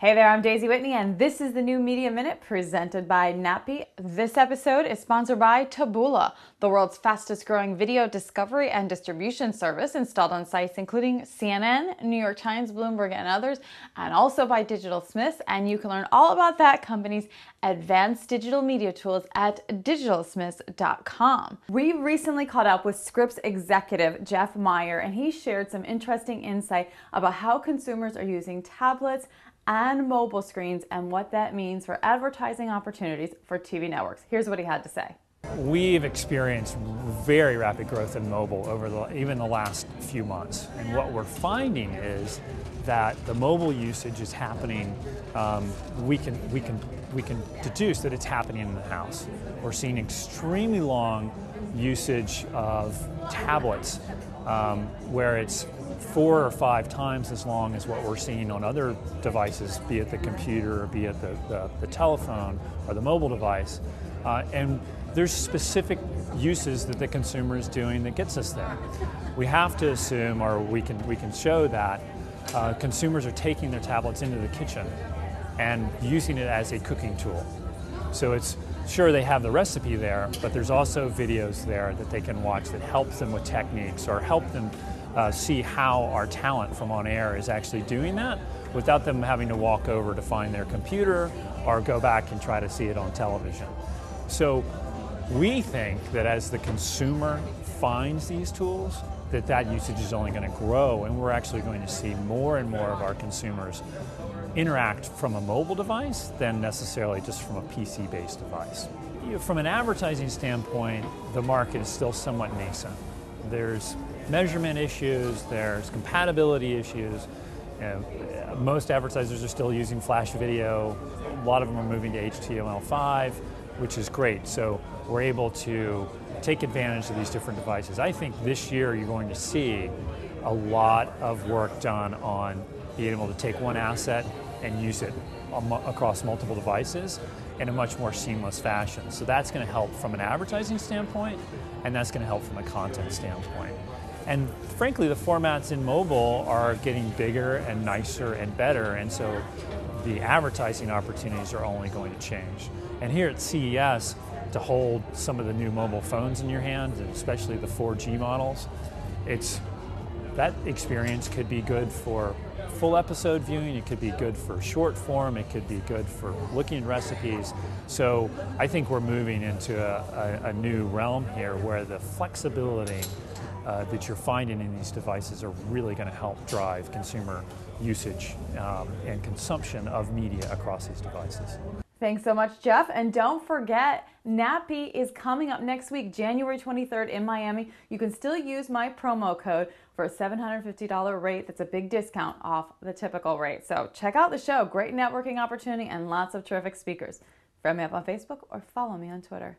Hey there, I'm Daisy Whitney, and this is the new Media Minute presented by NATPE. This episode is sponsored by Taboola, the world's fastest growing video discovery and distribution service installed on sites including CNN, New York Times, Bloomberg, and others, and also by Digitalsmiths. And you can learn all about that company's advanced digital media tools at digitalsmiths.com. We recently caught up with Scripps executive Jeff Meyer, and he shared some interesting insight about how consumers are using tablets and mobile screens and what that means for advertising opportunities for TV networks. Here's what he had to say. We've experienced very rapid growth in mobile over the, even the last few months. And what we're finding is that the mobile usage is happening, um, we, can, we, can, we can deduce that it's happening in the house. We're seeing extremely long usage of tablets um, where it's four or five times as long as what we're seeing on other devices, be it the computer or be it the, the, the telephone or the mobile device. Uh, and there's specific uses that the consumer is doing that gets us there. We have to assume, or we can, we can show that uh, consumers are taking their tablets into the kitchen and using it as a cooking tool. So it's sure they have the recipe there, but there's also videos there that they can watch that help them with techniques or help them uh, see how our talent from on air is actually doing that without them having to walk over to find their computer or go back and try to see it on television. So we think that as the consumer finds these tools, that that usage is only going to grow and we're actually going to see more and more of our consumers interact from a mobile device than necessarily just from a PC based device. From an advertising standpoint, the market is still somewhat nascent. There's measurement issues, there's compatibility issues. You know, most advertisers are still using flash video. A lot of them are moving to HTML5, which is great. So we're able to take advantage of these different devices. I think this year you're going to see a lot of work done on being able to take one asset and use it across multiple devices in a much more seamless fashion. So that's going to help from an advertising standpoint, and that's going to help from a content standpoint. And frankly, the formats in mobile are getting bigger and nicer and better, and so the advertising opportunities are only going to change. And here at CES, to hold some of the new mobile phones in your hand, especially the 4G models, it's that experience could be good for full episode viewing, it could be good for short form, it could be good for looking at recipes. So I think we're moving into a, a, a new realm here where the flexibility uh, that you're finding in these devices are really going to help drive consumer usage um, and consumption of media across these devices. Thanks so much, Jeff. And don't forget, NATPE is coming up next week, January 23rd in Miami. You can still use my promo code for a $750 rate. That's a big discount off the typical rate. So check out the show. Great networking opportunity and lots of terrific speakers. Friend me up on Facebook or follow me on Twitter.